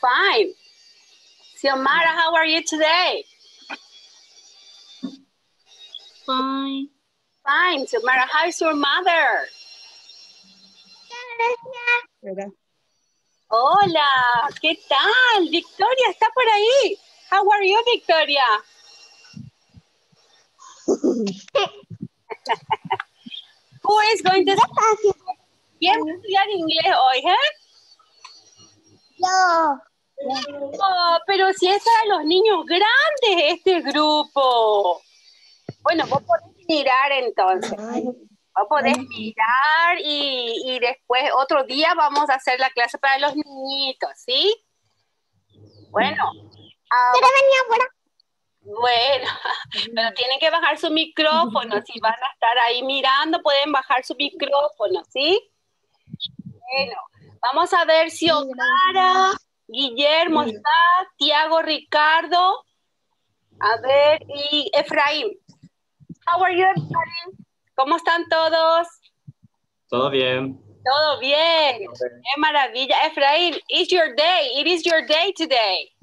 Fine. Xiomara, how are you today? Fine. Fine. Xiomara, how is your mother? Hola, ¿qué tal? Victoria está por ahí. How are you, Victoria? Who is going to ¿Quién va a estudiar inglés hoy, eh? Yo. Oh, pero si es para los niños grandes este grupo. Bueno, vos podés mirar entonces. Vos podés mirar y, y después otro día vamos a hacer la clase para los niñitos, ¿sí? Bueno. ah, Pero venía afuera. bueno, pero tienen que bajar su micrófono. Si van a estar ahí mirando, pueden bajar su micrófono, ¿sí? Bueno, vamos a ver si Omara, Guillermo está, Tiago, Ricardo, a ver, y Efraín. How are you, Efraín? ¿Cómo están todos? Todo bien. Todo bien. Qué maravilla. Efraín, it's your day. It is your day today.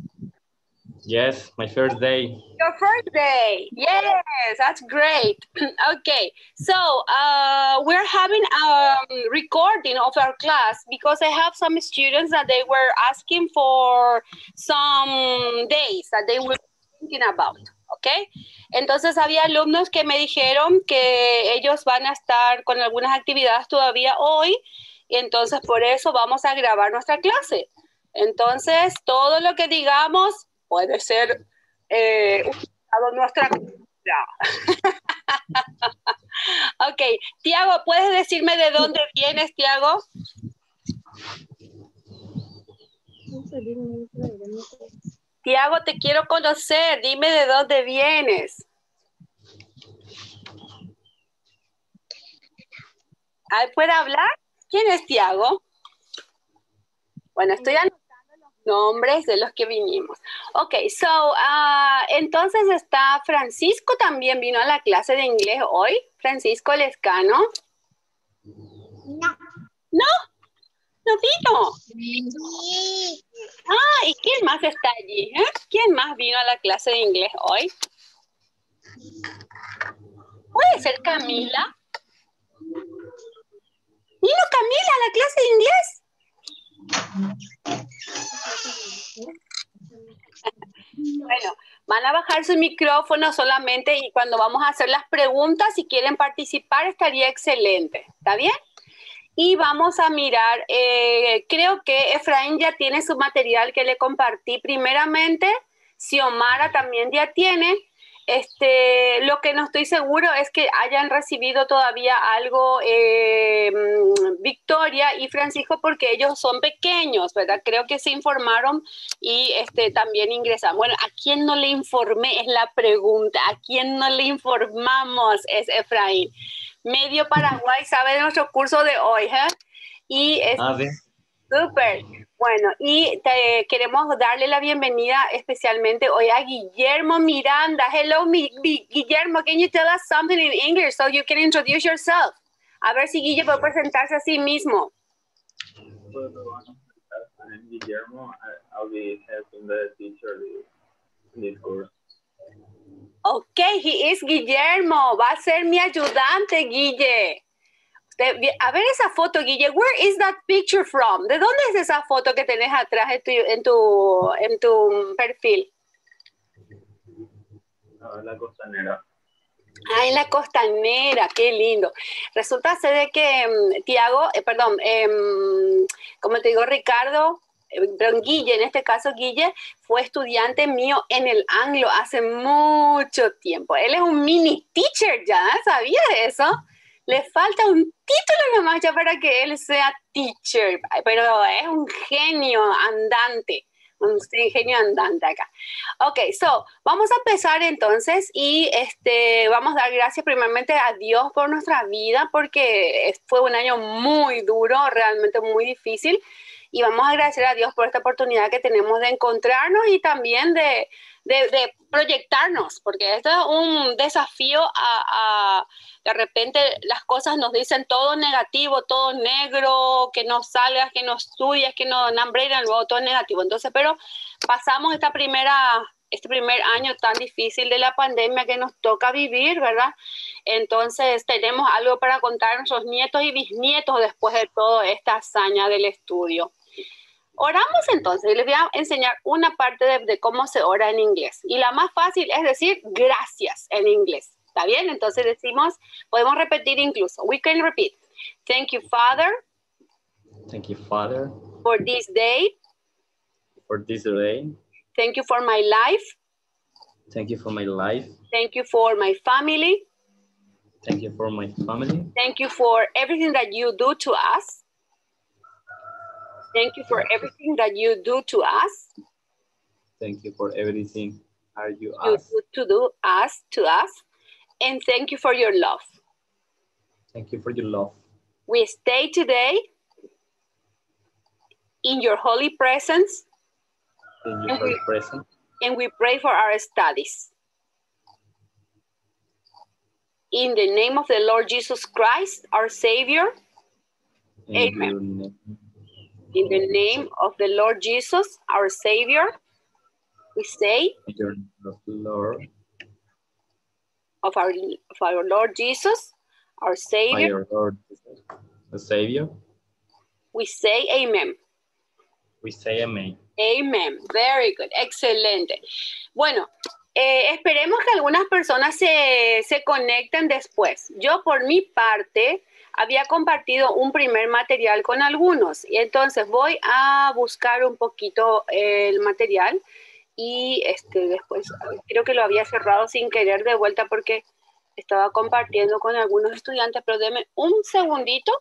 Yes, my first day. Your first day. Yes, that's great. okay, so uh, we're having a recording of our class because I have some students that they were asking for some days that they were thinking about. Okay, entonces había alumnos que me dijeron que ellos van a estar con algunas actividades todavía hoy y entonces por eso vamos a grabar nuestra clase. Entonces, todo lo que digamos puede ser eh, nuestra ok, Tiago, ¿puedes decirme de dónde vienes, Tiago? Tiago, te quiero conocer. Dime de dónde vienes. ¿Ay, ¿Puede hablar? ¿Quién es Tiago? Bueno, estoy anotando nombres de los que vinimos. Ok, so, ah, entonces está Francisco también vino a la clase de inglés hoy. Francisco Lescano. No. ¿No? ¿No vino? Sí. Ah, ¿y quién más está allí? eh? ¿Quién más vino a la clase de inglés hoy? ¿Puede ser Camila? ¿Vino Camila a la clase de inglés? Bueno, van a bajar su micrófono solamente y cuando vamos a hacer las preguntas, si quieren participar, estaría excelente. ¿Está bien? Y vamos a mirar, eh, creo que Efraín ya tiene su material que le compartí primeramente, Xiomara también ya tiene. Este, lo que no estoy seguro es que hayan recibido todavía algo eh, mm, Victoria y Francisco porque ellos son pequeños, ¿verdad? Creo que se informaron y este, también ingresaron. Bueno, ¿a quién no le informé? Es la pregunta. ¿A quién no le informamos? Es Efraín. Medio Paraguay sabe de nuestro curso de hoy, ¿eh? Y Ah, sí. Súper. Bueno, y te queremos darle la bienvenida especialmente hoy a Guillermo Miranda. Hello, mi, mi- Guillermo, can you tell us something in English so you can introduce yourself? A ver si Guille puede presentarse a sí mismo. I'm Guillermo. I'll be helping the teacher this course. Ok, he is Guillermo. Va a ser mi ayudante, Guille. A ver esa foto, Guille. Where is that picture from? ¿De dónde es esa foto que tenés atrás en tu, en tu, en tu perfil? La costanera. Ah, en la costanera, qué lindo. Resulta ser de que mm, Tiago, eh, perdón, em, como te digo, Ricardo, eh, perdón, Guille, en este caso Guille, fue estudiante mío en el Anglo hace mucho tiempo. Él es un mini teacher ya, ¿sabía de eso? Le falta un título nomás ya para que él sea teacher, pero es un genio andante, un genio andante acá. Ok, so, vamos a empezar entonces y este, vamos a dar gracias primeramente a Dios por nuestra vida porque fue un año muy duro, realmente muy difícil. y vamos a agradecer a Dios por esta oportunidad que tenemos de encontrarnos y también de, de, proyectarnos, porque esto es un desafío a, de repente las cosas nos dicen todo negativo, todo negro, que no salgas, que no estudias, que no hambreras, luego todo negativo. Entonces, pero pasamos esta primera este primer año tan difícil de la pandemia que nos toca vivir, ¿verdad? Entonces tenemos algo para contar a nuestros nietos y bisnietos después de toda esta hazaña del estudio. Oramos entonces y les voy a enseñar una parte de, de, cómo se ora en inglés. Y la más fácil es decir gracias en inglés. ¿Está bien? Entonces decimos, podemos repetir incluso. We can repeat. Thank you, Father. Thank you, Father, For this day. for this day. Thank you for my life. Thank you for my life. Thank you for my family. Thank you for my family. Thank you for everything that you do to us. Thank you for everything that you do to us. Thank you for everything. Are you You us? do to do us to us. And thank you for your love. Thank you for your love. We stay today in your holy presence In your very present. and we pray for our studies. In the name of the Lord Jesus Christ, our Savior, In Amen. In the name of the Lord Jesus, our Savior, we say In your name of Lord. of our, of our Lord Jesus, our Savior, Lord, the Savior. we say amen. We say Amen. Amen. Very good. Excelente. Bueno, eh, esperemos que algunas personas se, se conecten después. Yo por mi parte había compartido un primer material con algunos y entonces voy a buscar un poquito el material y este después creo que lo había cerrado sin querer de vuelta porque estaba compartiendo con algunos estudiantes, pero deme un segundito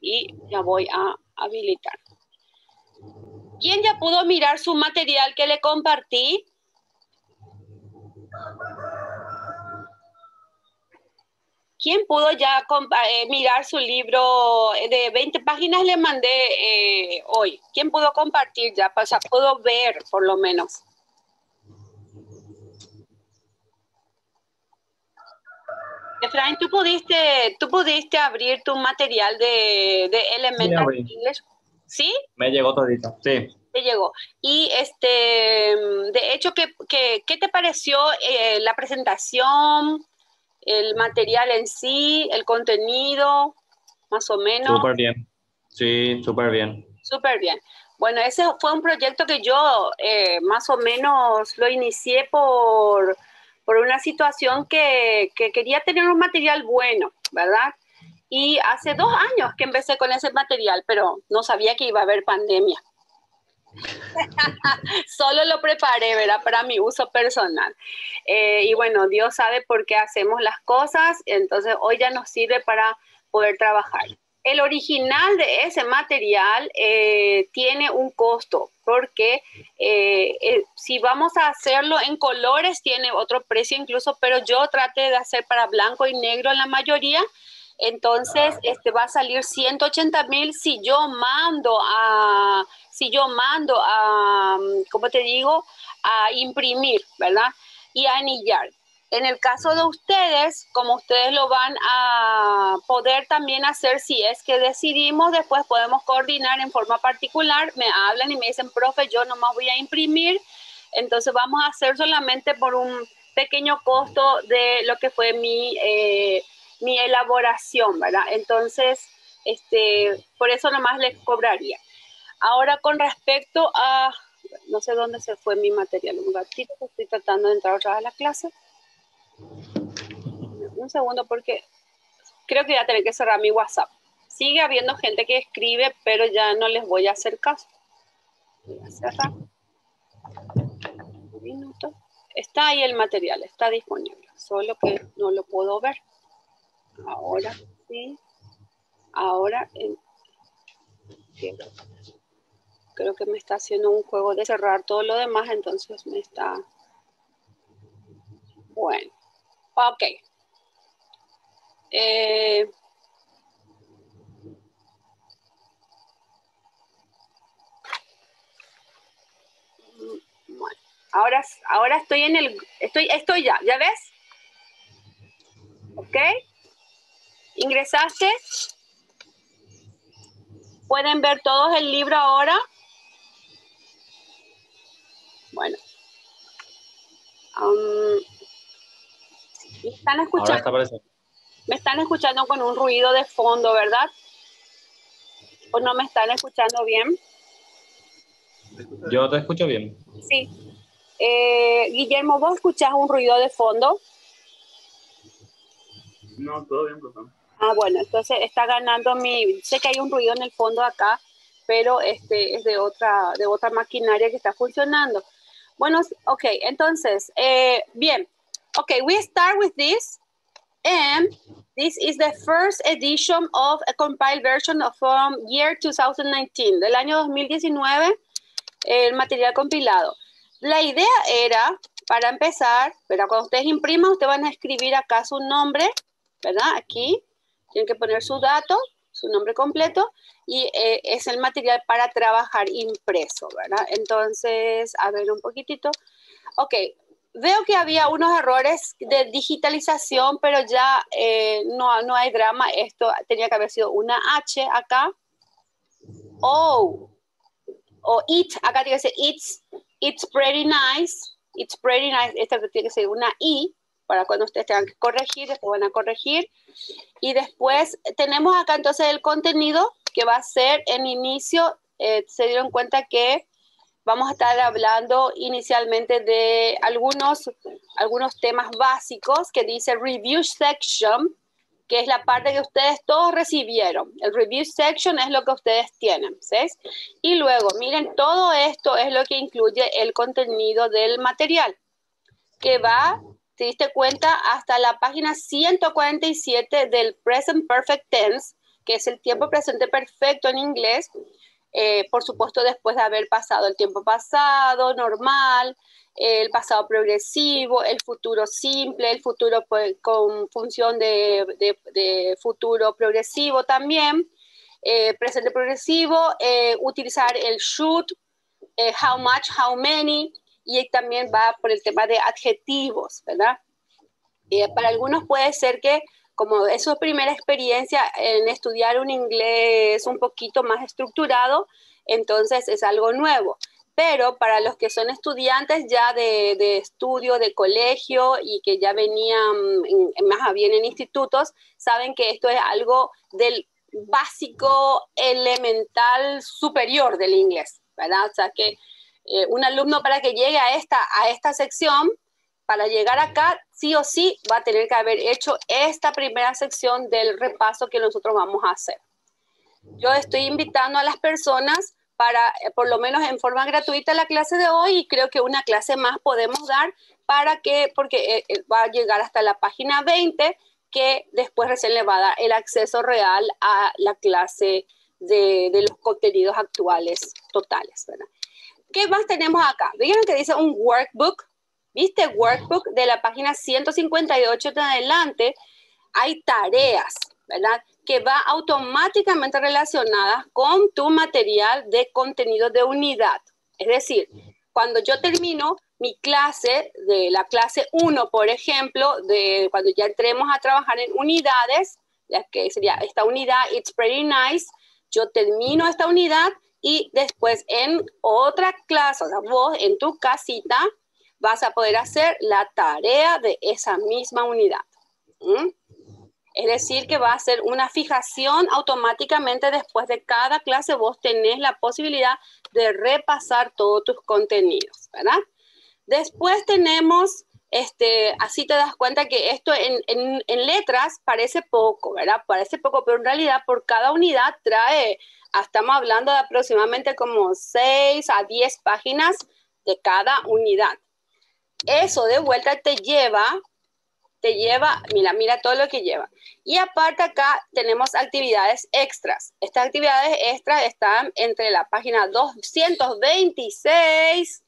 y ya voy a habilitar. ¿Quién ya pudo mirar su material que le compartí? ¿Quién pudo ya eh, mirar su libro de 20 páginas? Le mandé eh, hoy. ¿Quién pudo compartir ya? O sea, pudo ver por lo menos. Efraín, ¿tú pudiste, ¿tú pudiste abrir tu material de, de Elemental abrí. English? ¿Sí? Me llegó todito. Sí. te llegó. Y este, de hecho, ¿qué, qué, qué te pareció eh, la presentación, el material en sí, el contenido, más o menos? Súper bien. Sí, súper bien. Súper bien. Bueno, ese fue un proyecto que yo eh, más o menos lo inicié por, por una situación que, que quería tener un material bueno, ¿verdad? Y hace dos años que empecé con ese material, pero no sabía que iba a haber pandemia. Solo lo preparé, ¿verdad? Para mi uso personal. Eh, y bueno, Dios sabe por qué hacemos las cosas, entonces hoy ya nos sirve para poder trabajar. El original de ese material eh, tiene un costo, porque eh, si vamos a hacerlo en colores tiene otro precio incluso, pero yo traté de hacer para blanco y negro la mayoría, entonces este va a salir 180 mil si yo mando a, si yo mando a, ¿cómo te digo? A imprimir, ¿verdad? Y a anillar. En el caso de ustedes, como ustedes lo van a poder también hacer, si es que decidimos, después podemos coordinar en forma particular, me hablan y me dicen, profe, yo nomás voy a imprimir, entonces vamos a hacer solamente por un pequeño costo de lo que fue mi, eh, mi elaboración, ¿verdad? Entonces, este, por eso nomás les cobraría. Ahora, con respecto a, no sé dónde se fue mi material, un ratito, estoy tratando de entrar otra vez a la clase. Un segundo porque creo que voy a tener que cerrar mi WhatsApp. Sigue habiendo gente que escribe, pero ya no les voy a hacer caso. Voy a cerrar. Un minuto. Está ahí el material, está disponible, solo que no lo puedo ver. Ahora sí. Ahora creo que me está haciendo un juego de cerrar todo lo demás, entonces me está... Bueno, ok. Eh, ahora, ahora estoy en el, estoy, estoy ya, ¿ya ves? ¿Ok? ¿Ingresaste? ¿Pueden ver todos el libro ahora? Bueno. Um, ¿Me están Ahora escuchando? está. Me están escuchando con un ruido de fondo, ¿verdad? ¿O no me están escuchando bien? Yo te escucho bien. Sí. Eh, Guillermo, ¿vos escuchás un ruido de fondo? No, todo bien, profesor. Ah, bueno, entonces está ganando mi... Sé que hay un ruido en el fondo acá, pero este es de otra, de otra maquinaria que está funcionando. Bueno, ok, entonces, eh, bien. Ok, we start with this. And this is the first edition of a compiled version of from year 2019, del año 2019, el material compilado. La idea era, para empezar, ¿verdad? cuando ustedes impriman, ustedes van a escribir acá su nombre, ¿verdad? Aquí, tienen que poner su dato, su nombre completo, y eh, es el material para trabajar impreso, ¿verdad? Entonces, a ver un poquitito. Ok, veo que había unos errores de digitalización, pero ya eh, no, no hay drama. Esto tenía que haber sido una H acá. O, o it, acá tiene que ser it's, it's pretty nice. It's pretty nice. Esta tiene que ser una I para cuando ustedes tengan que corregir, después van a corregir. Y después tenemos acá entonces el contenido que va a ser en inicio. eh, se dieron cuenta que vamos a estar hablando inicialmente de algunos, algunos temas básicos que dice review section, que es la parte que ustedes todos recibieron. El review section es lo que ustedes tienen, ¿sí? Y luego, miren, todo esto es lo que incluye el contenido del material, que va, te diste cuenta, hasta la página 147 del present perfect tense, que es el tiempo presente perfecto en inglés, eh, por supuesto después de haber pasado el tiempo pasado, normal, el pasado progresivo, el futuro simple, el futuro pues, con función de, futuro progresivo también, eh, presente progresivo, eh, utilizar el should, how much, how many, y también va por el tema de adjetivos, ¿verdad? Eh, para algunos puede ser que como es su primera experiencia en estudiar un inglés un poquito más estructurado, entonces es algo nuevo. Pero para los que son estudiantes ya de, de estudio, de colegio y que ya venían en- más bien en institutos, saben que esto es algo del básico elemental superior del inglés, ¿verdad? O sea que eh, un alumno para que llegue a esta, a esta sección, para llegar acá, sí o sí va a tener que haber hecho esta primera sección del repaso que nosotros vamos a hacer. Yo estoy invitando a las personas para, eh, por lo menos en forma gratuita, la clase de hoy y creo que una clase más podemos dar para que, porque eh, va a llegar hasta la página 20, que después recién le va a dar el acceso real a la clase de, de los contenidos actuales totales, ¿verdad? ¿Qué más tenemos acá? ¿Vieron que dice un workbook? ¿Viste? Workbook de la página 158 en adelante. Hay tareas, ¿verdad? Que va automáticamente relacionadas con tu material de contenido de unidad. Es decir, cuando yo termino mi clase, de la clase 1, por ejemplo, de cuando ya entremos a trabajar en unidades, ya que sería esta unidad, It's Pretty Nice, yo termino esta unidad y después en otra clase, o sea, vos en tu casita vas a poder hacer la tarea de esa misma unidad. Es decir, que va a ser una fijación automáticamente después de cada clase, vos tenés la posibilidad de repasar todos tus contenidos, ¿verdad? Después tenemos, este, así te das cuenta que esto en, en- en letras parece poco, ¿verdad? Parece poco, pero en realidad por cada unidad trae, estamos hablando de aproximadamente como 6 a 10 páginas de cada unidad. Eso de vuelta te lleva, te lleva, mira, mira todo lo que lleva. Y aparte acá tenemos actividades extras. Estas actividades extras están entre la página 226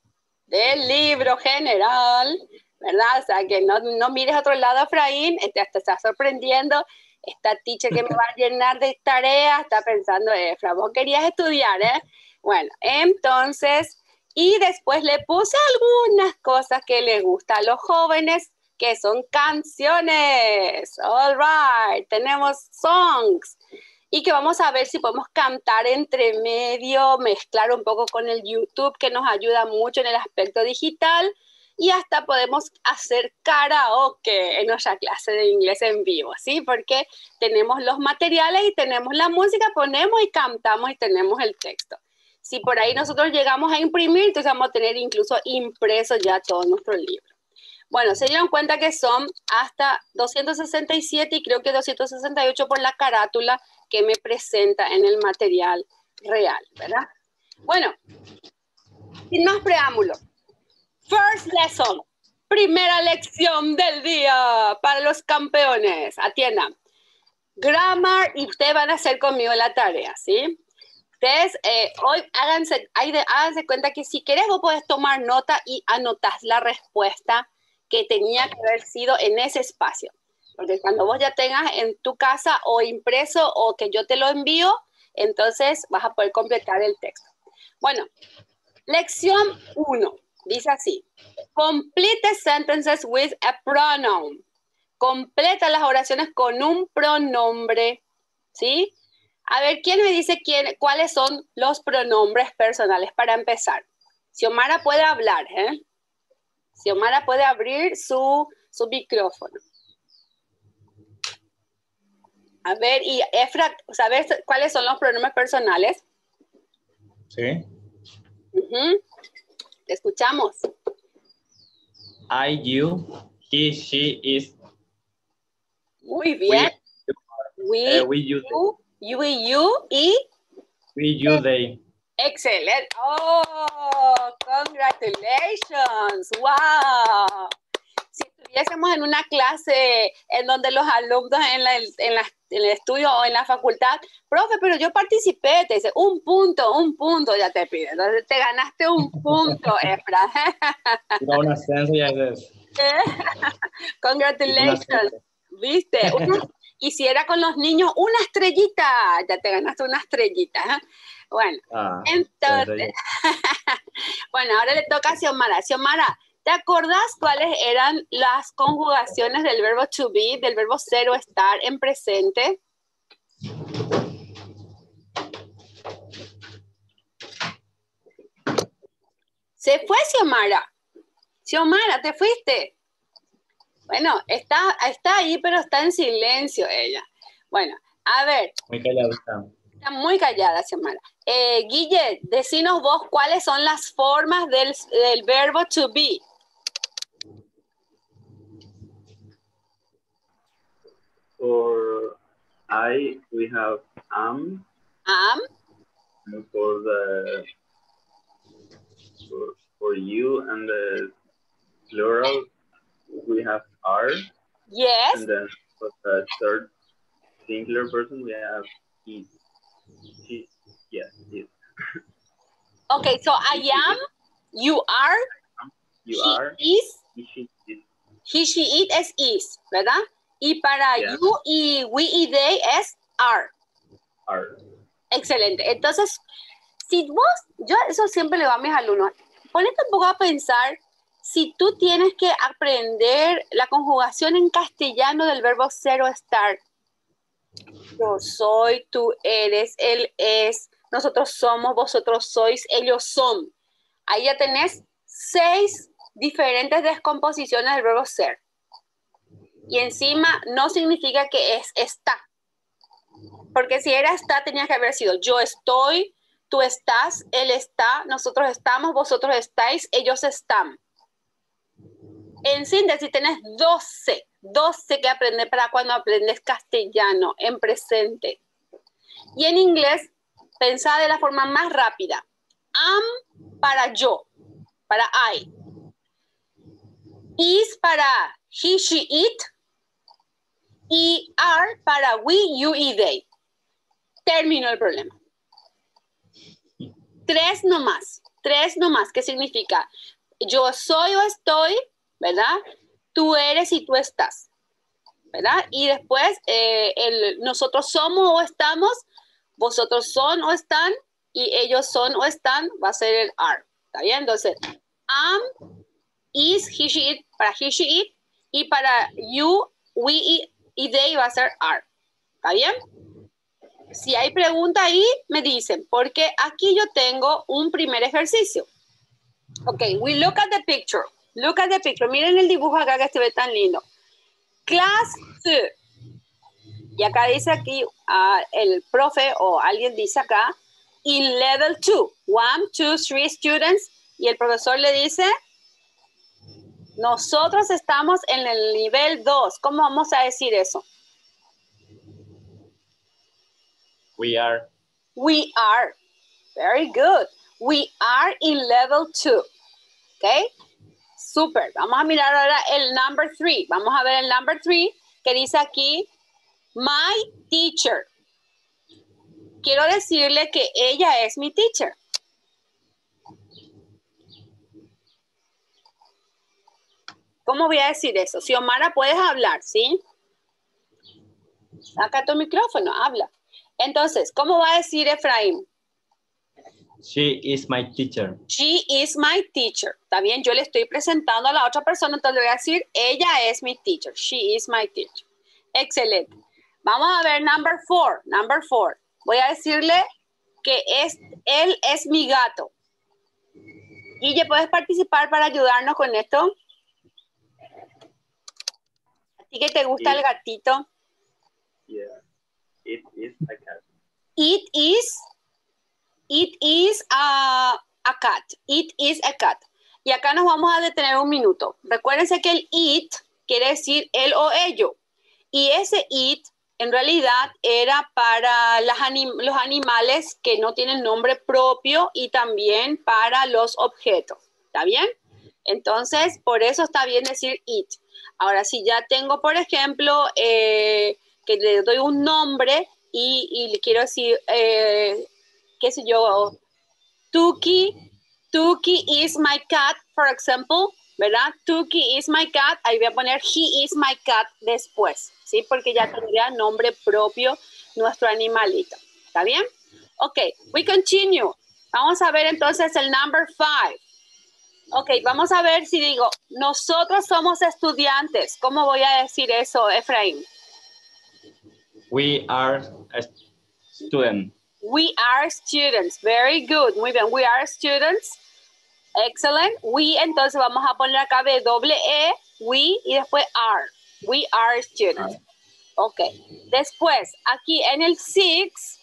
del libro general, ¿verdad? O sea, que no, no mires a otro lado, Efraín, este, te está sorprendiendo. Esta teacher que me va a llenar de tareas está pensando, Efra, vos querías estudiar, ¿eh? Bueno, entonces, Y después le puse algunas cosas que le gusta a los jóvenes, que son canciones. All right, tenemos songs. Y que vamos a ver si podemos cantar entre medio, mezclar un poco con el YouTube, que nos ayuda mucho en el aspecto digital. Y hasta podemos hacer karaoke en nuestra clase de inglés en vivo, ¿sí? Porque tenemos los materiales y tenemos la música, ponemos y cantamos y tenemos el texto. Si por ahí nosotros llegamos a imprimir, entonces vamos a tener incluso impreso ya todo nuestro libro. Bueno, se dieron cuenta que son hasta 267 y creo que 268 por la carátula que me presenta en el material real, ¿verdad? Bueno, sin más preámbulo. First lesson, primera lección del día para los campeones. Atiendan. Grammar y ustedes van a hacer conmigo la tarea, ¿sí? Ustedes eh, hoy háganse, háganse cuenta que si querés vos podés tomar nota y anotas la respuesta que tenía que haber sido en ese espacio. Porque cuando vos ya tengas en tu casa o impreso o que yo te lo envío, entonces vas a poder completar el texto. Bueno, lección 1. Dice así. Complete sentences with a pronoun. Completa las oraciones con un pronombre. ¿Sí? A ver, ¿quién me dice quién, cuáles son los pronombres personales para empezar? Xiomara puede hablar, ¿eh? Xiomara puede abrir su, su micrófono. A ver, y Efra, ¿sabes cuáles son los pronombres personales? Sí. Te escuchamos. I, you, he, she, is. Muy bien. We, eh, we, you, you, you you y we, you, they. Excelente. Oh, congratulations. Wow. Estuviésemos en una clase en donde los alumnos en, la, en, la, en, el estudio o en la facultad, profe, pero yo participé, te dice, un punto, un punto ya te pide. Entonces te ganaste un punto, Efra. un ascenso ya es. Congratulations. ¿Viste? y si era con los niños, una estrellita, ya te ganaste una estrellita. ¿eh? Bueno, Ah, entonces, bueno, ahora le toca a Xiomara. Xiomara, ¿te acordás cuáles eran las conjugaciones del verbo to be, del verbo ser o estar en presente? Se fue Xiomara. Xiomara, ¿te fuiste? Bueno, está, está ahí, pero está en silencio ella. Bueno, a ver, Muy calladita. está muy callada Xiomara. Eh, Guille, decinos vos cuáles son las formas del, del verbo to be. For I, we have am. Am, And for the for, for you and the plural, we have are. yes, And then for the third singular person, we have is. She, yes, is. okay, so I am, you are, You he are. is, He, she, is. he, she, it es is, ¿verdad? Y para Yeah. you y we y they es are. Are. Excelente. Entonces, si vos, yo eso siempre le digo a mis alumnos, ponete un poco a pensar si tú tienes que aprender la conjugación en castellano del verbo ser o estar. Yo soy, tú eres, él es, nosotros somos, vosotros sois, ellos son. Ahí ya tenés seis diferentes descomposiciones del verbo ser. Y encima no significa que es está. Porque si era está, tenía que haber sido yo estoy, tú estás, él está, nosotros estamos, vosotros estáis, ellos están. En síntesis, tenés 12, 12 que aprender para cuando aprendes castellano en presente. Y en inglés, pensá de la forma más rápida. Am para yo, para I. Is para he, she, it. Are para we, you y they. Terminó el problema. Tres nomás, tres nomás, ¿qué significa? Yo soy o estoy, ¿verdad? Tú eres y tú estás, ¿verdad? Y después, eh, nosotros somos o estamos, vosotros son o están, y ellos son o están, va a ser el are. ¿Está bien? Entonces, am, is, he, she, it, para he, she, it, y para you, we y, y they va a ser are. ¿Está bien? Si hay pregunta ahí, me dicen, porque aquí yo tengo un primer ejercicio. Ok, we look at the picture. Look at the picture. Miren el dibujo acá que se ve tan lindo. Class 2. Y acá dice aquí, ah, el profe o alguien dice acá, in level 2. One, two, three students. Y el profesor le dice, nosotros estamos en el nivel 2. ¿Cómo vamos a decir eso? We are. We are. Very good. We are in level 2. ¿Ok? Super. Vamos a mirar ahora el number 3. Vamos a ver el number 3 que dice aquí, my teacher. Quiero decirle que ella es mi teacher. ¿Cómo voy a decir eso? Si Omara puedes hablar, ¿sí? Saca tu micrófono, habla. Entonces, ¿cómo va a decir Efraín? She is my teacher. She is my teacher. Está bien, yo le estoy presentando a la otra persona, entonces le voy a decir, ella es mi teacher. She is my teacher. Excelente. Vamos a ver number four. Number four. Voy a decirle que es, él es mi gato. Guille, ¿puedes participar para ayudarnos con esto? ¿A ti que te gusta el gatito? Yeah. It is a cat. It is, it is a, a cat. It is a cat. Y acá nos vamos a detener un minuto. Recuérdense que el it quiere decir él o ello. Y ese it en realidad era para las anim- los animales que no tienen nombre propio y también para los objetos. ¿Está bien? Entonces, por eso está bien decir it. Ahora, si ya tengo, por ejemplo, eh, que le doy un nombre y, le quiero decir, eh, qué sé yo, Tuki, Tuki is my cat, for example, ¿verdad? Tuki is my cat, ahí voy a poner he is my cat después, ¿sí? Porque ya tendría nombre propio nuestro animalito. ¿Está bien? Ok, we continue. Vamos a ver entonces el number five. Ok, vamos a ver si digo, nosotros somos estudiantes. ¿Cómo voy a decir eso, Efraín? We are a student. We are students. Very good. Muy bien. We are students. Excellent. We, entonces vamos a poner acá B doble E, we y después are. We are students. Ok. Después, aquí en el six,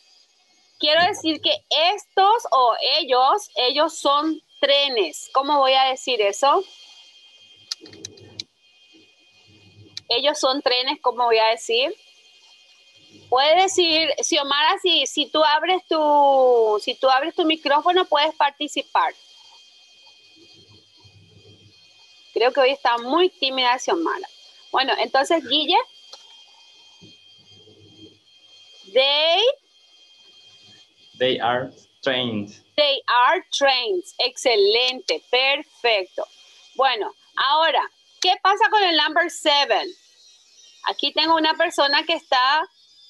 quiero decir que estos o ellos, ellos son trenes. ¿Cómo voy a decir eso? Ellos son trenes, ¿cómo voy a decir? Puede decir, Xiomara, si, si tú abres tu, si tú abres tu micrófono, puedes participar. Creo que hoy está muy tímida Xiomara. Bueno, entonces, Guille. They, They are trained. they are trains. Excelente, perfecto. Bueno, ahora, ¿qué pasa con el number seven? Aquí tengo una persona que está,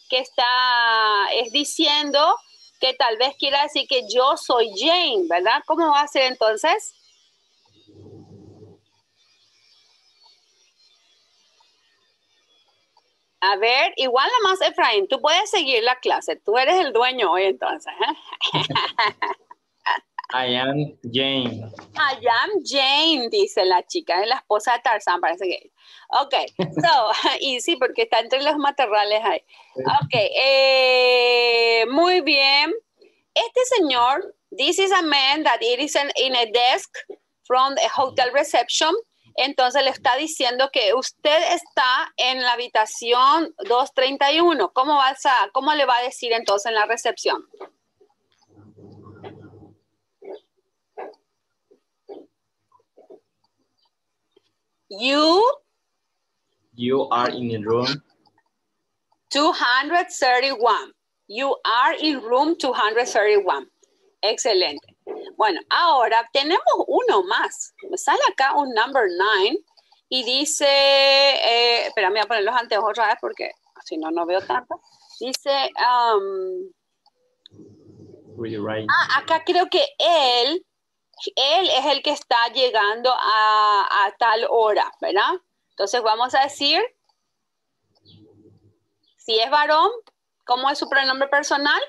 que está, es diciendo que tal vez quiera decir que yo soy Jane, ¿verdad? ¿Cómo va a ser entonces? A ver, igual nada más, Efraín, tú puedes seguir la clase. Tú eres el dueño hoy entonces. ¿eh? I am Jane. I am Jane, dice la chica, es la esposa de Tarzán, parece que. Ok, so, y sí, porque está entre los matorrales ahí. Ok, eh, muy bien. Este señor, this is a man that it is in, in a desk from the hotel reception. Entonces le está diciendo que usted está en la habitación 231. ¿Cómo, vas a, ¿Cómo le va a decir entonces en la recepción? You You are in the room 231. You are in room 231. Excelente. Bueno, ahora tenemos uno más. Me sale acá un number 9 y dice, eh, espera, me voy a poner los anteojos otra vez porque si no, no veo tanto. Dice, um, ah, acá creo que él, él es el que está llegando a, a tal hora, ¿verdad? Entonces vamos a decir, si es varón, ¿cómo es su pronombre personal?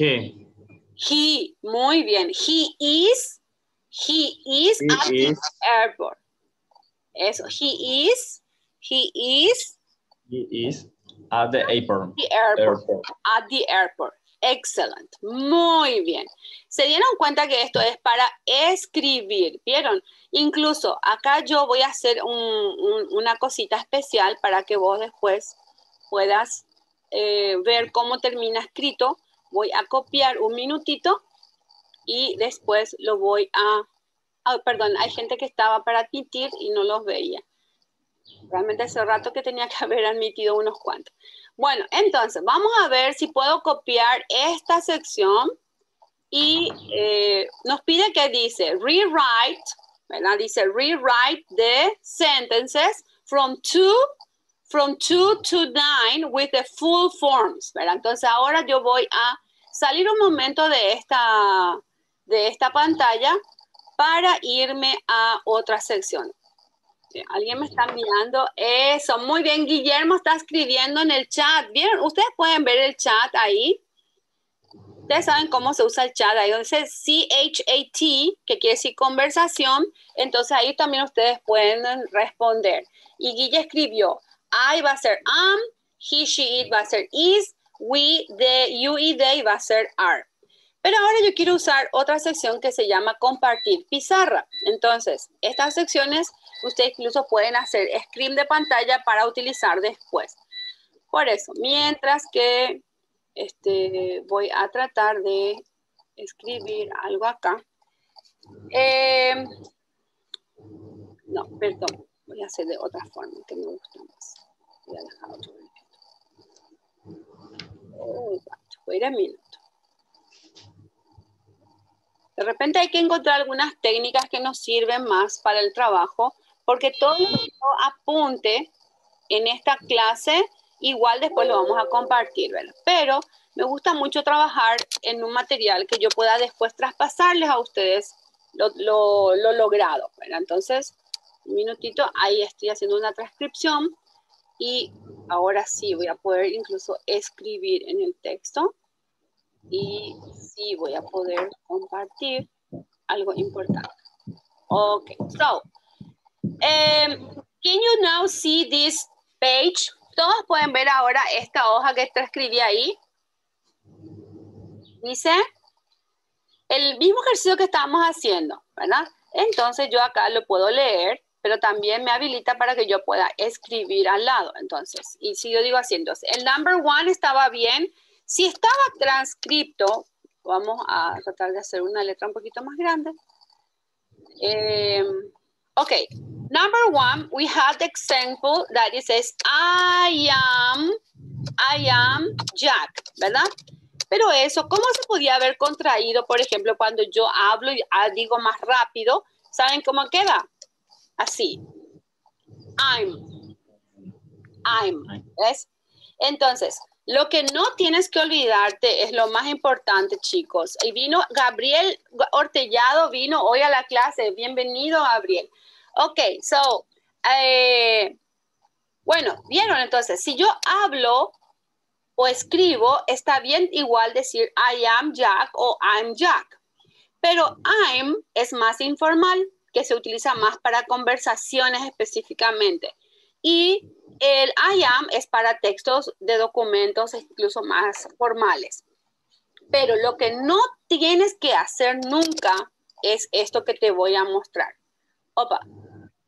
He. He, muy bien. He is, he is He at the airport. Eso, he is, he is He is at the airport. the airport. airport. At the airport. Excellent. Muy bien. Se dieron cuenta que esto es para escribir, ¿vieron? Incluso acá yo voy a hacer un- un- una cosita especial para que vos después puedas eh, ver cómo termina escrito. Voy a copiar un minutito y después lo voy a... ah, perdón, hay gente que estaba para admitir y no los veía. Realmente hace rato que tenía que haber admitido unos cuantos. Bueno, entonces vamos a ver si puedo copiar esta sección y eh, nos pide que dice rewrite, ¿verdad? Dice rewrite the sentences from two, from two to nine with the full forms, ¿verdad? Entonces ahora yo voy a salir un momento de esta, de esta pantalla para irme a otra sección. Alguien me está mirando. Eso, muy bien. Guillermo está escribiendo en el chat. ¿Vieron? Ustedes pueden ver el chat ahí. Ustedes saben cómo se usa el chat. Ahí donde dice C-H-A-T, que quiere decir conversación. Entonces ahí también ustedes pueden responder. Y Guille escribió, I va a ser am, he, she, it va a ser is, we, they, you y they va a ser are. Pero ahora yo quiero usar otra sección que se llama compartir pizarra. Entonces, estas secciones ustedes incluso pueden hacer screen de pantalla para utilizar después. Por eso, mientras que este, voy a tratar de escribir algo acá. Eh, no, perdón, voy a hacer de otra forma que me gusta más. Voy a dejar otro De repente hay que encontrar algunas técnicas que nos sirven más para el trabajo, porque todo lo que yo apunte en esta clase, igual después lo vamos a compartir. Pero me gusta mucho trabajar en un material que yo pueda después traspasarles a ustedes lo logrado, ¿verdad? Entonces, un minutito, ahí estoy haciendo una transcripción y ahora sí voy a poder incluso escribir en el texto y sí voy a poder compartir algo importante. Ok, so, um, can you now see this page? Todos pueden ver ahora esta hoja que te escribí ahí. Dice el mismo ejercicio que estábamos haciendo, ¿verdad? Entonces yo acá lo puedo leer, pero también me habilita para que yo pueda escribir al lado. Entonces, y si yo digo así, el number one estaba bien. Si estaba transcripto, vamos a tratar de hacer una letra un poquito más grande. Eh, ok, number one, we had the example that it says, I am, I am Jack, ¿verdad? Pero eso, ¿cómo se podía haber contraído, por ejemplo, cuando yo hablo y ah, digo más rápido? ¿Saben cómo queda? Así. I'm. I'm. ¿Ves? Entonces, lo que no tienes que olvidarte es lo más importante, chicos. Y vino Gabriel Ortellado, vino hoy a la clase. Bienvenido, Gabriel. Ok, so, eh, bueno, vieron entonces, si yo hablo o escribo, está bien igual decir I am Jack o I'm Jack. Pero I'm es más informal, que se utiliza más para conversaciones específicamente. Y el I am es para textos de documentos incluso más formales. Pero lo que no tienes que hacer nunca es esto que te voy a mostrar. Opa,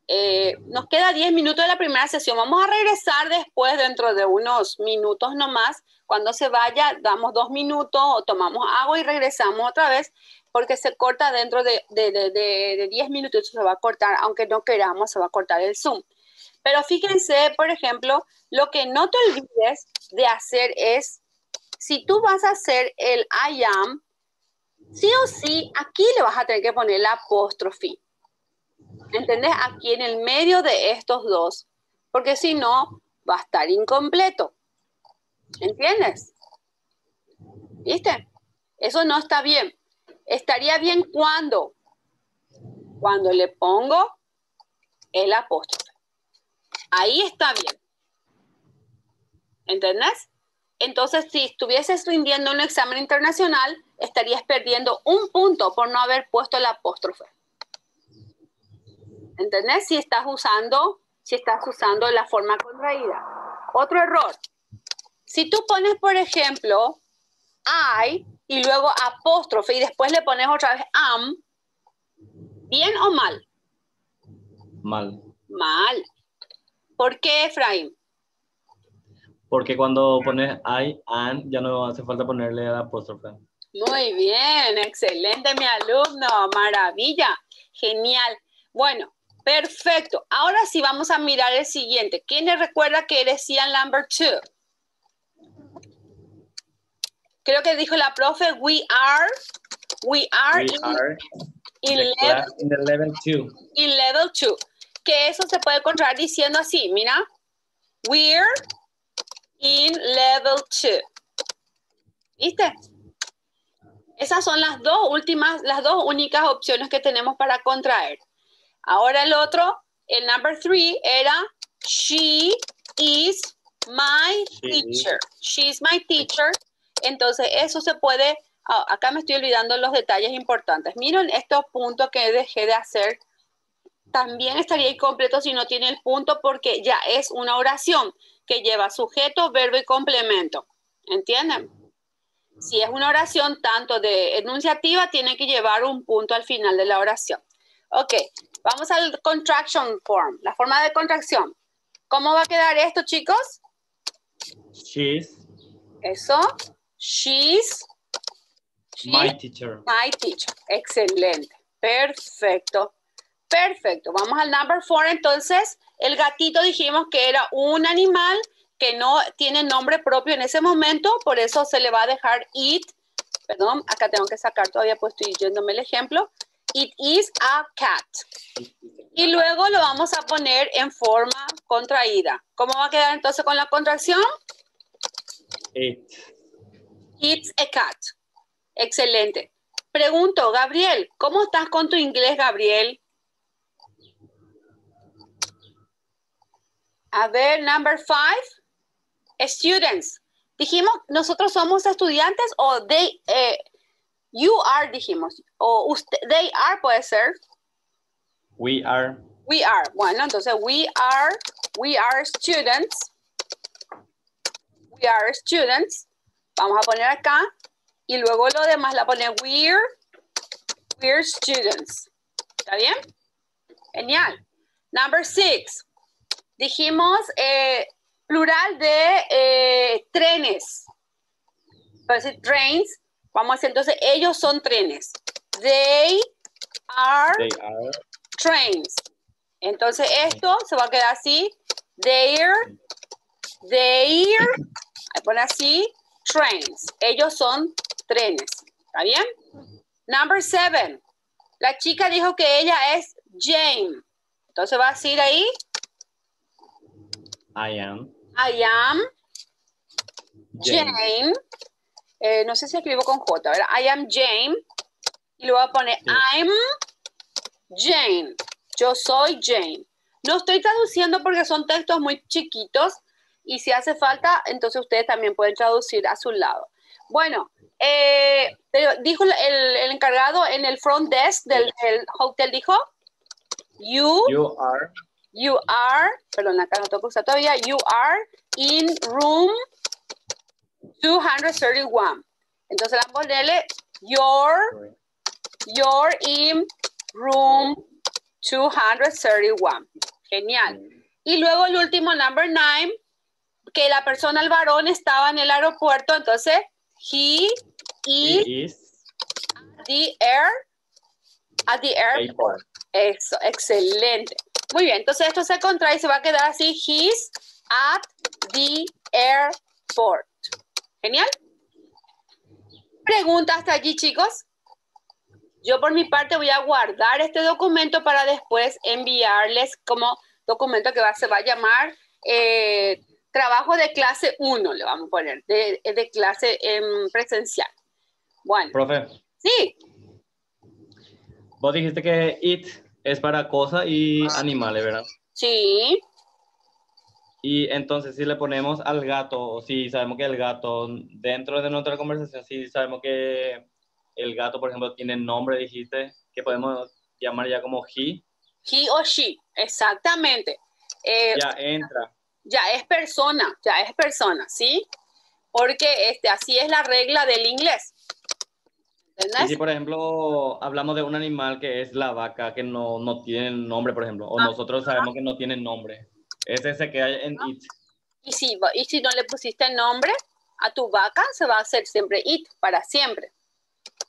eh, nos queda 10 minutos de la primera sesión. Vamos a regresar después, dentro de unos minutos nomás. Cuando se vaya, damos dos minutos o tomamos agua y regresamos otra vez porque se corta dentro de, de, de, de, de 10 minutos. Se va a cortar, aunque no queramos, se va a cortar el Zoom. Pero fíjense, por ejemplo, lo que no te olvides de hacer es, si tú vas a hacer el I am, sí o sí, aquí le vas a tener que poner la apóstrofe. ¿Entendés? Aquí en el medio de estos dos, porque si no, va a estar incompleto. ¿Entiendes? ¿Viste? Eso no está bien. Estaría bien cuando, cuando le pongo el apóstrofe. Ahí está bien. ¿Entendés? Entonces, si estuvieses rindiendo un examen internacional, estarías perdiendo un punto por no haber puesto el apóstrofe. ¿Entendés? Si estás usando, si estás usando la forma contraída. Otro error. Si tú pones, por ejemplo, I y luego apóstrofe y después le pones otra vez am, ¿bien o mal? Mal. Mal. ¿Por qué, Efraín? Porque cuando pones I, and, ya no hace falta ponerle el apóstrofe. Muy bien, excelente mi alumno, maravilla, genial. Bueno, perfecto. Ahora sí vamos a mirar el siguiente. ¿Quién le recuerda que decían number two? Creo que dijo la profe, we are, we are, We in, are in in the level in the level two. in level 2. Que eso se puede encontrar diciendo así, mira. We're in level 2. ¿Viste? Esas son las dos últimas, las dos únicas opciones que tenemos para contraer. Ahora el otro, el number 3 era she is my She is. teacher. She is my teacher. Entonces eso se puede, acá me estoy olvidando los detalles importantes. Miren estos puntos que dejé de hacer también estaría incompleto si no tiene el punto porque ya es una oración que lleva sujeto, verbo y complemento. ¿Entienden? Si es una oración tanto de enunciativa, tiene que llevar un punto al final de la oración. Ok, vamos al contraction form, la forma de contracción. ¿Cómo va a quedar esto, chicos? She's Eso. She's, she's my teacher. My teacher. Excelente. Perfecto. Perfecto. Vamos al number four. Entonces, el gatito dijimos que era un animal que no tiene nombre propio en ese momento, por eso se le va a dejar it. Perdón, acá tengo que sacar todavía, pues estoy yéndome el ejemplo. It is a cat. Y luego lo vamos a poner en forma contraída. ¿Cómo va a quedar entonces con la contracción? It. It's a cat. Excelente. Pregunto, Gabriel, ¿cómo estás con tu inglés, Gabriel? A ver, number five. Students. Dijimos, nosotros somos estudiantes o they, eh, you are, dijimos. O usted, they are puede ser. We are. We are. Bueno, entonces we are, we are students. We are students. Vamos a poner acá. Y luego lo demás la pone we're, we're students. ¿Está bien? Genial. Number six. Dijimos eh, plural de eh, trenes. Decir trains. Vamos a decir entonces, ellos son trenes. They are They are. trains. Entonces esto se va a quedar así. They're, they're, ahí pone así, trains. Ellos son trenes. ¿Está bien? Number seven. La chica dijo que ella es Jane. Entonces va a decir ahí, I am. I am Jane. Jane. Eh, no sé si escribo con J, ¿verdad? I am Jane. Y luego va a poner Sí. I'm Jane. Yo soy Jane. No estoy traduciendo porque son textos muy chiquitos y si hace falta, entonces ustedes también pueden traducir a su lado. Bueno, eh, pero dijo el, el encargado en el front desk del, del hotel, dijo, you, You are. you are, perdón, acá no tengo que usar todavía, you are in room 231. Entonces vamos a ponerle, you're You're in room 231. Genial. Y luego el último, number nine, que la persona, el varón, estaba en el aeropuerto, entonces, he is He is. the air, at the airport. Airport. Eso, excelente. Muy bien, entonces esto se contrae y se va a quedar así, he's at the airport. Genial. Pregunta hasta allí, chicos. Yo por mi parte voy a guardar este documento para después enviarles como documento que va, se va a llamar eh, trabajo de clase 1, le vamos a poner, de, de clase em, presencial. Bueno, Profe, sí, Vos dijiste que it es para cosas y animales, ¿verdad? Sí, Y entonces si le ponemos al gato, o si sabemos que el gato, dentro de nuestra conversación, si sabemos que el gato, por ejemplo, tiene nombre, dijiste, que podemos llamar ya como he, he o she, exactamente. Eh, ya entra. Ya es persona, ya es persona, ¿sí? Porque este, así es la regla del inglés. Y ¿Entendés? si, por ejemplo, hablamos de un animal que es la vaca, que no, no tiene nombre, por ejemplo, o Ah. nosotros sabemos que no tiene nombre, ese se queda en it. Y si, y si no le pusiste nombre a tu vaca, se va a hacer siempre it, para siempre.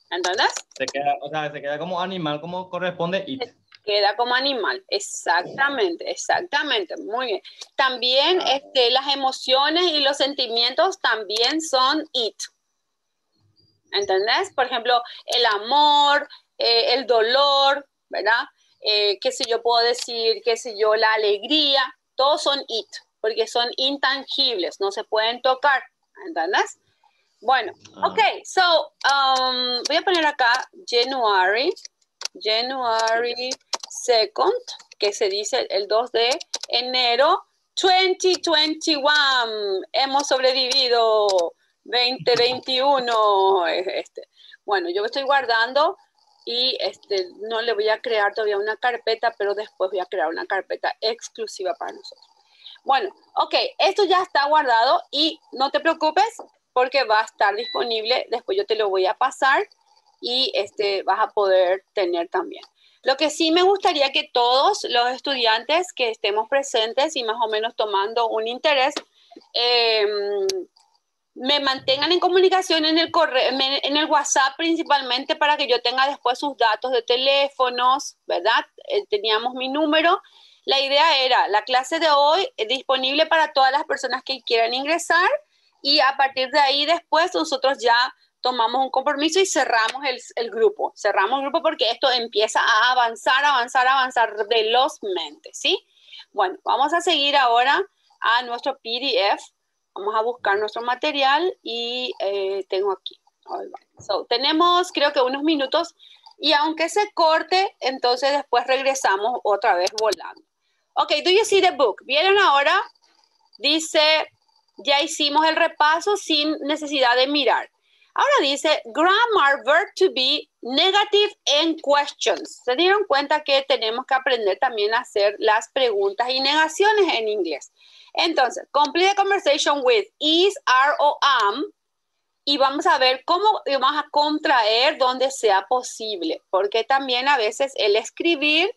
¿Entendés? Se queda, o sea, se queda como animal, como corresponde it. Queda como animal. Exactamente, exactamente. Muy bien. También este, las emociones y los sentimientos también son it. ¿Entendés? Por ejemplo, el amor, eh, el dolor, ¿verdad? Eh, qué sé yo, puedo decir, qué sé yo, la alegría, todos son it, porque son intangibles, no se pueden tocar, ¿entendés? Bueno, Ah. ok, so, um, voy a poner acá January, January 2nd, que se dice el 2 de enero 2021. Hemos sobrevivido 2021. eh, Este. Bueno, yo estoy guardando y este, no le voy a crear todavía una carpeta, pero después voy a crear una carpeta exclusiva para nosotros. Bueno, ok, esto ya está guardado y no te preocupes porque va a estar disponible. Después yo te lo voy a pasar y este, vas a poder tener también. Lo que sí me gustaría que todos los estudiantes que estemos presentes y más o menos tomando un interés, eh, me mantengan en comunicación en el, correo, en el WhatsApp principalmente para que yo tenga después sus datos de teléfonos, ¿verdad? Eh, teníamos mi número. La idea era la clase de hoy eh, disponible para todas las personas que quieran ingresar y a partir de ahí después nosotros ya tomamos un compromiso y cerramos el, el, grupo. Cerramos el grupo porque esto empieza a avanzar, avanzar, avanzar velozmente, ¿sí? Bueno, vamos a seguir ahora a nuestro PDF. Vamos a buscar nuestro material y eh, tengo aquí. So, tenemos creo que unos minutos y aunque se corte, entonces después regresamos otra vez volando. Ok, do you see the book? ¿Vieron ahora? Dice, ya hicimos el repaso sin necesidad de mirar. Ahora dice grammar, verb to be, negative and questions. Se dieron cuenta que tenemos que aprender también a hacer las preguntas y negaciones en inglés. Entonces, complete a conversation with is, are o am. Y vamos a ver cómo vamos a contraer donde sea posible. Porque también a veces el escribir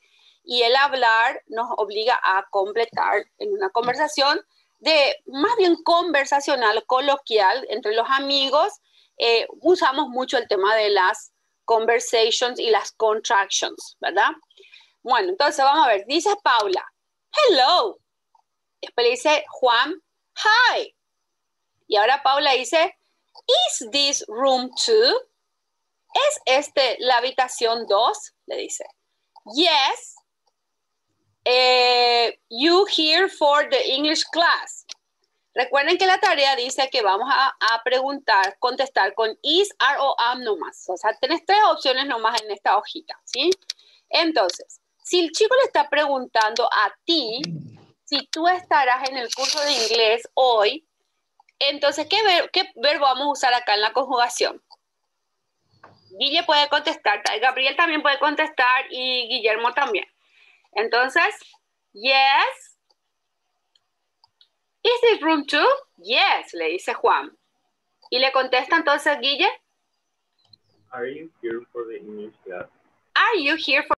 y el hablar nos obliga a completar en una conversación de más bien conversacional, coloquial entre los amigos eh, usamos mucho el tema de las conversations y las contractions, ¿verdad? Bueno, entonces vamos a ver, dice Paula, hello. Después le dice Juan, hi. Y ahora Paula dice, is this room two? ¿Es este la habitación 2? Le dice, yes. Eh, you here for the English class. Recuerden que la tarea dice que vamos a, preguntar, contestar con is, are o am nomás. O sea, tenés tres opciones nomás en esta hojita, ¿sí? Entonces, si el chico le está preguntando a ti si tú estarás en el curso de inglés hoy, entonces, ¿qué, qué verbo vamos a usar acá en la conjugación? Guille puede contestar, Gabriel también puede contestar y Guillermo también. Entonces, yes, ¿Is this room two? Yes, le dice Juan. Y le contesta entonces Guille. Are you here for the English class? Are you here for